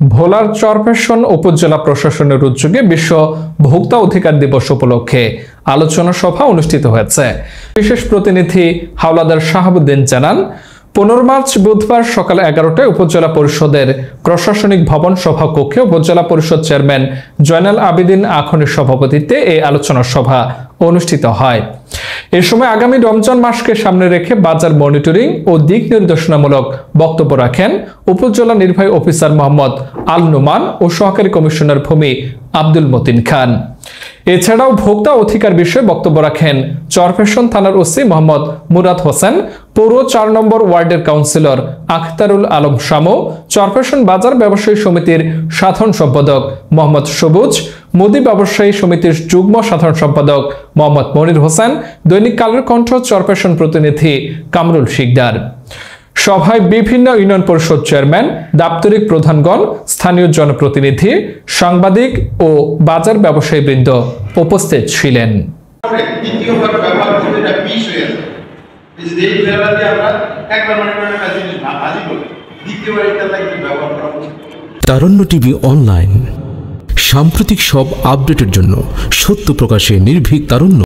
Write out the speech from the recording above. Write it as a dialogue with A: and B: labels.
A: ভোলার চরপেশন উপজেলা প্রশাসনের উদ্যোগে বিশ্ব ভোক্তা অধিকার দিবস উপলক্ষে আলোচনা সভা অনুষ্ঠিত হয়েছে। বিশেষ প্রতিনিধি হাওলাদার শাহাবুদ্দিন জানান পনেরো মার্চ বুধবার সকাল এগারোটায় উপজেলা পরিষদের প্রশাসনিক ভবন সভা কক্ষে উপজেলা পরিষদ চেয়ারম্যান জয়নাল আবিদিন আখনের সভাপতিত্বে এই আলোচনা সভা অনুষ্ঠিত হয়। এ সময় আগামী রমজান মাসকে সামনে রেখে বাজার মনিটরিং ও দিক নির্দেশনামূলক বক্তব্য রাখেন উপজেলা নির্বাহী অফিসার মোহাম্মদ আল নুমান ও সহকারী কমিশনার ভূমি আব্দুল মতিন খান। এছাড়াও ভোক্তা অধিকার বিষয়ে বক্তব্য রাখেন চরফেশন থানার ওসি মোহাম্মদ মুরাদ হোসেন পৌর চার নম্বর ওয়ার্ডের কাউন্সিলর আখতারুল আলম শামু চরফেশন বাজার ব্যবসায়ী সমিতির সাধারণ সম্পাদক মোহাম্মদ সবুজ, মোদি ব্যবসায়ী সমিতির যুগ্ম সাধারণ সম্পাদক মোহাম্মদ মনির হোসেন, দৈনিক কালের কণ্ঠ চরপেশন প্রতিনিধি কামরুল শিকদার। সভায় বিভিন্ন ইউনিয়ন পরিষদ চেয়ারম্যান, দাপ্তরিক প্রধানগণ, স্থানীয় জনপ্রতিনিধি, সাংবাদিক ও বাজার ব্যবসায়ী বৃন্দ উপস্থিত ছিলেন।
B: তারণ্য টিভি অনলাইন। সাম্প্রতিক সব আপডেটের জন্য সত্য প্রকাশে নির্ভীক তারণ্য।